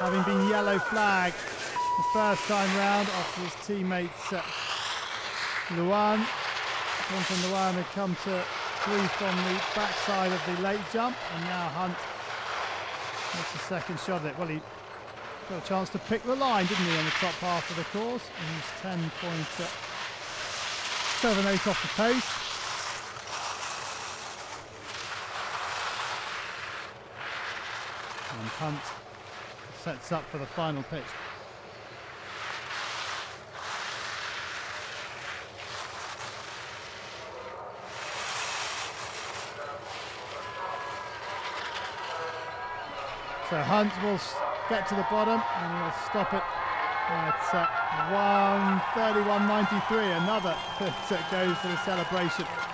having been yellow flagged the first time round after his teammates uh, Luan. Quentin Luan had come to grief on the backside of the late jump, and now Hunt makes the second shot at it. Well, he got a chance to pick the line, didn't he, on the top half of the course? And he's 10.78 off the pace. And Hunt sets up for the final pitch. So Hunt will get to the bottom and he'll stop it at uh, 131.93. Another that goes to the celebration.